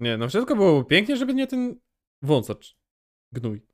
Nie, no wszystko było pięknie, żeby nie ten wąsacz. Gnój.